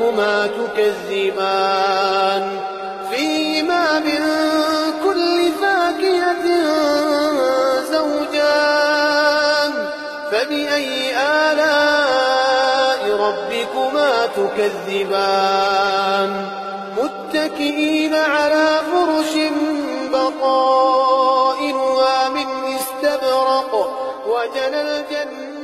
ربكما تكذبان. فيهما من كل فاكهة زوجان. فبأي آلاء ربكما تكذبان؟ متكئين على فرش بطائنها من استبرق. وجنى الجنة